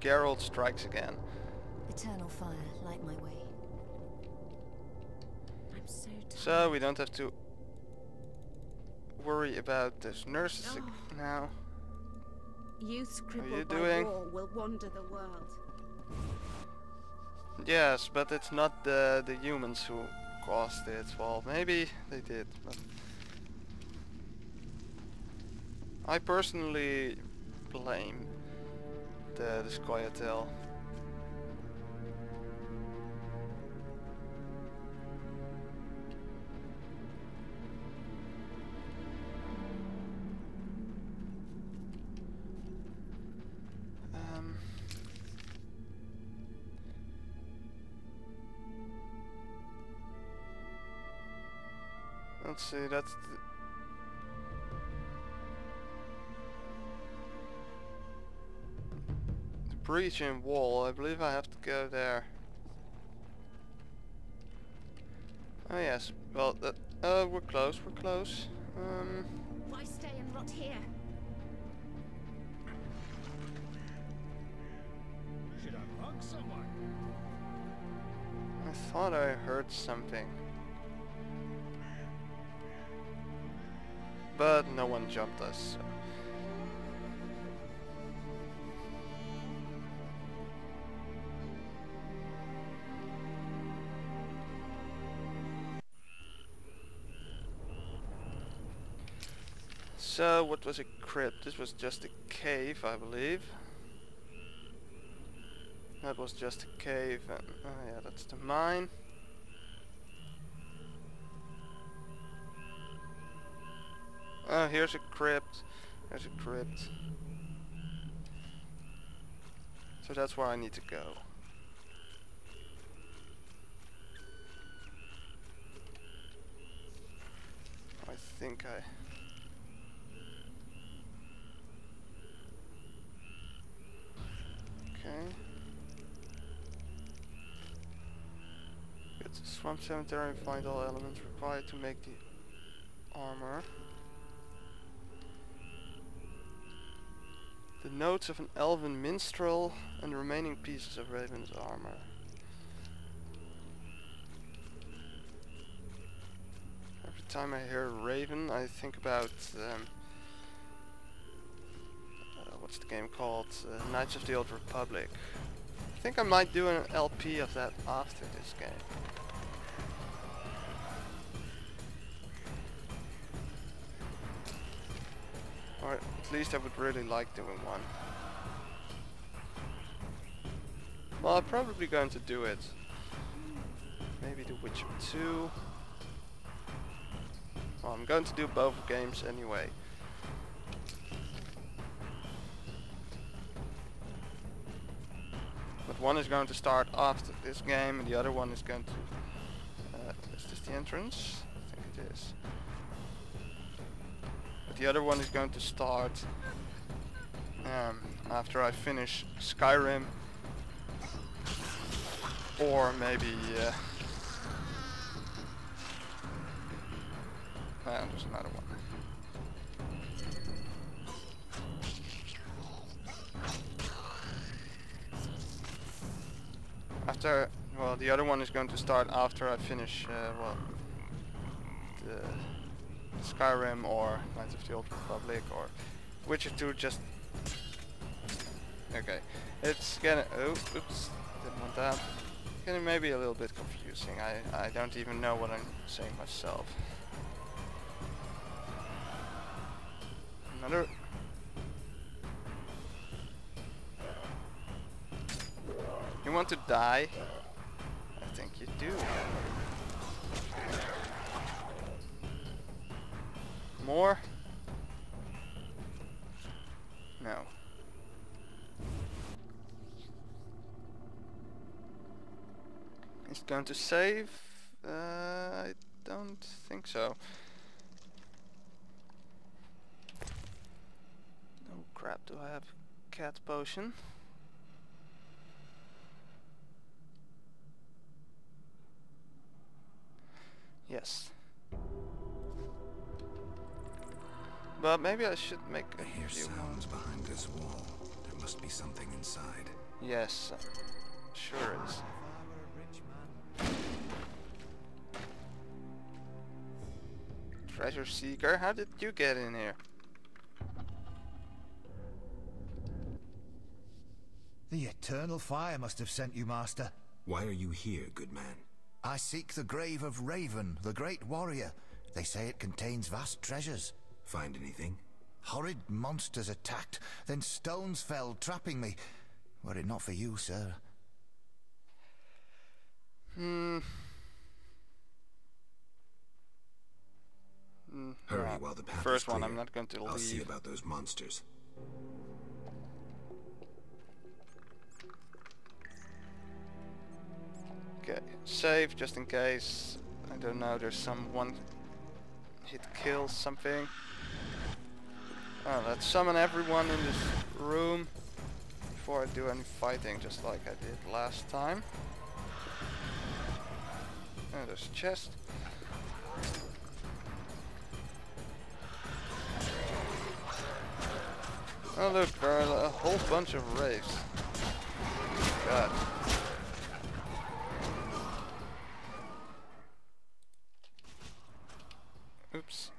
Geralt strikes again. Eternal fire, light my way. I'm so tired. So we don't have to worry about those nurses Oh. now. Youths you crippled by doing? war will wander the world. Yes, but it's not the the humans who caused it. Well, maybe they did, but I personally blame the Scoia'tael. Um, let's see, that's breach in wall. I believe I have to go there. Oh yes, well, that, uh, we're close, we're close. Um, Why stay and rot here? Should I hug someone? I thought I heard something. But no one jumped us. So. So, what was a crypt? This was just a cave, I believe. That was just a cave, and oh yeah, that's the mine. Oh, here's a crypt. There's a crypt. So that's where I need to go. I think I... Okay. Go to Swamp Cemetery and find all elements required to make the armor. The notes of an elven minstrel and the remaining pieces of Raven's armor. Every time I hear Raven, I think about um, what's the game called? Uh, Knights of the Old Republic. I think I might do an LP of that after this game. Or at least I would really like doing one. Well, I'm probably going to do it. Maybe The Witcher 2. Well, I'm going to do both games anyway. One is going to start after this game and the other one is going to... Uh, is this the entrance? I think it is. But the other one is going to start um, after I finish Skyrim. Or maybe... Uh, uh, there's another one. After, well, the other one is going to start after I finish, uh, well, the Skyrim or Knights of the Old Republic or Witcher 2 just... Okay, it's gonna... Oh, oops, didn't want that. Getting maybe a little bit confusing. I, I don't even know what I'm saying myself. Another... You want to die? I think you do. More? No. It's going to save? Uh, I don't think so. Oh crap, do I have cat potion? Yes. But maybe I should make a I hear few sounds behind this wall. There Must be something inside. Yes, sure is. Treasure Seeker, how did you get in here? The eternal fire must have sent you, Master. Why are you here, good man? I seek the grave of Raven, the great warrior. They say it contains vast treasures. Find anything? Horrid monsters attacked, then stones fell, trapping me. Were it not for you, sir. Hmm. Mm, Hurry yeah. while the path First is one. I'm not going to leave. I'll see about those monsters. Okay, save just in case. I don't know, there's some one hit kill something. Oh, let's summon everyone in this room before I do any fighting, just like I did last time. Oh, there's a chest. Oh look, there are a whole bunch of raves. God. Oops.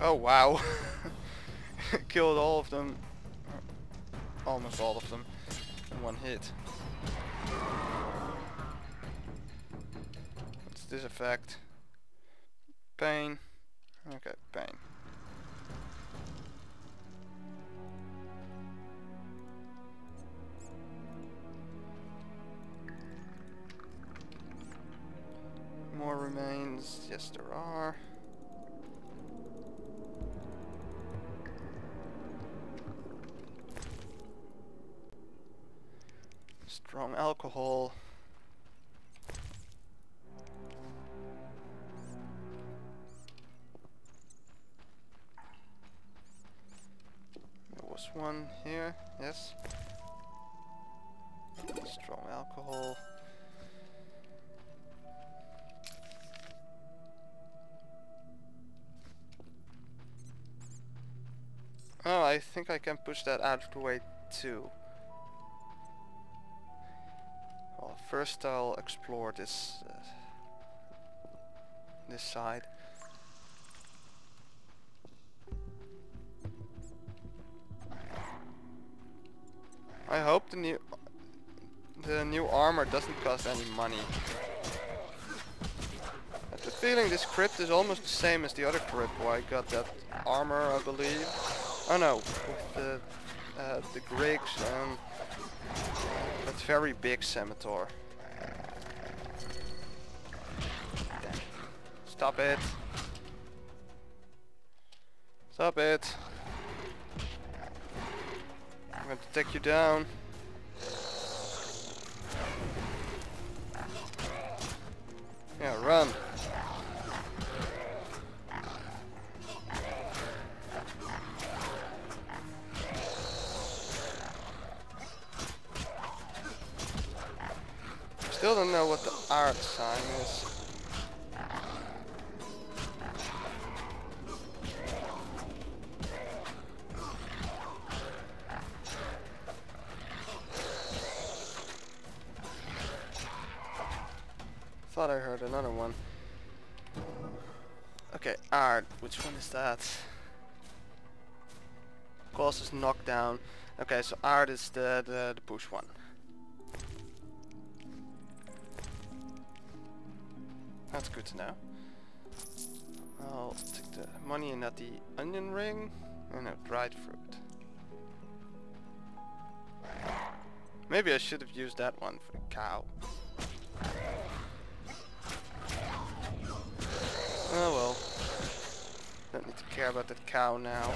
Oh wow. Killed all of them. Almost all of them in one hit. What's this effect? Pain. Remains. Yes, there are. Strong alcohol. There was one here, yes. Strong alcohol. I think I can push that out of the way too. Well, first I'll explore this uh, this side. I hope the new the new armor doesn't cost any money. I have the feeling this crypt is almost the same as the other crypt where I got that armor, I believe. Oh no, with the uh, the Griggs and that very big Scimitar. Stop it. Stop it. I'm going to take you down. Yeah, run. Still don't know what the Aard sign is. Thought I heard another one. Okay, Aard. Which one is that? Causes knockdown. Okay, so Aard is the, the, the push one. That's good to know. I'll take the money and not the onion ring. And a dried fruit. Maybe I should have used that one for the cow. Oh well. Don't need to care about that cow now.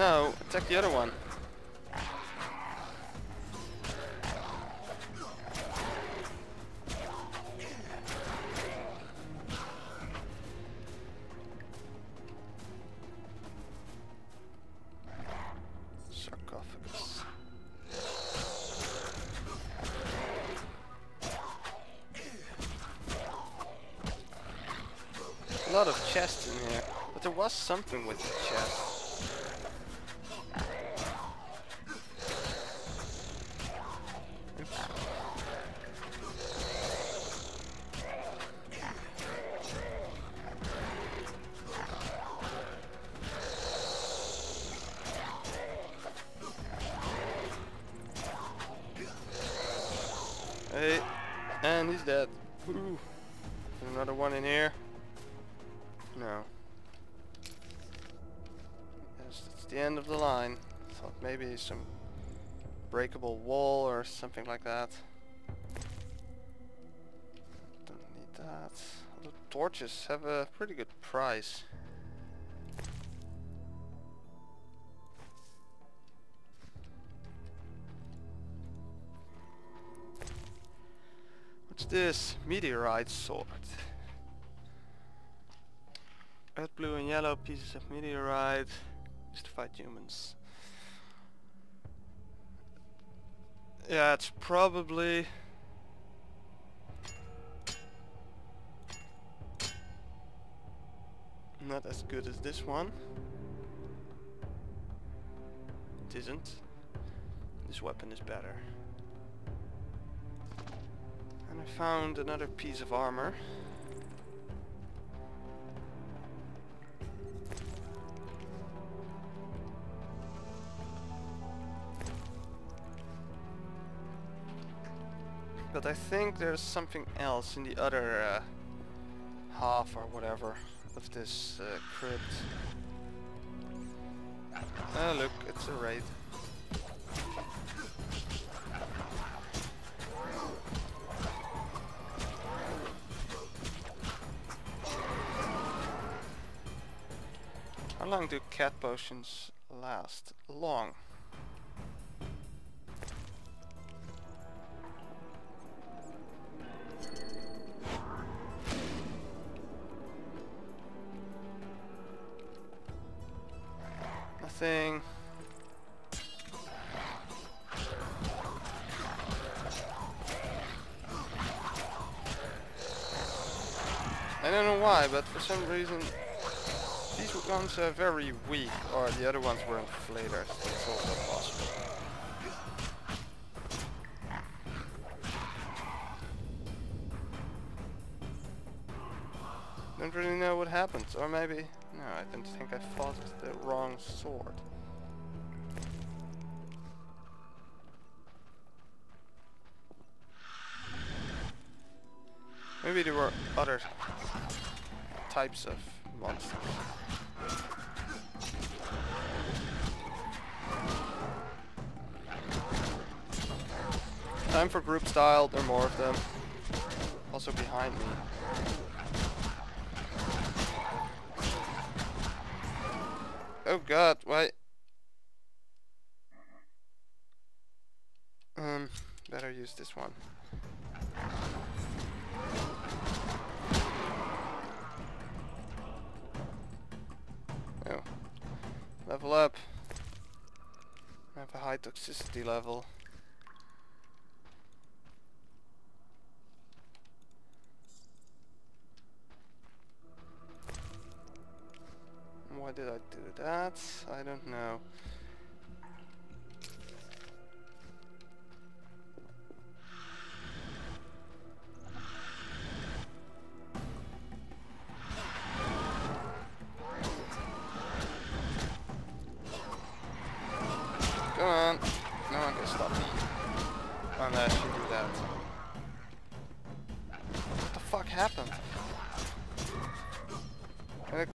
No, attack the other one. A lot of chests in here, but there was something with the chest. And he's dead. There's another one in here. No. It's the end of the line. Thought maybe some breakable wall or something like that. Don't need that. The torches have a pretty good price. This? Meteorite sword. Red, blue and yellow pieces of meteorite used to fight humans. Yeah, it's probably not as good as this one. It isn't. This weapon is better. I found another piece of armor. But I think there's something else in the other uh, half or whatever of this uh, crypt. Oh look, it's a raid. How long do cat potions last? Long. Nothing. I don't know why, but for some reason these ones are very weak, or the other ones were inflators. That's also possible. Don't really know what happened, or maybe... No, I don't think I fought the wrong sword. Maybe there were other types of Time for group style, there are more of them. Also behind me. Oh god, why? Um, better use this one. Level up. I have a high toxicity level. Why did I do that? I don't know.